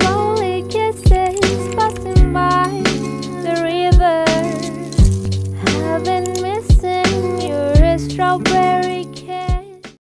Slowly kisses passing by the river. I've been missing your strawberry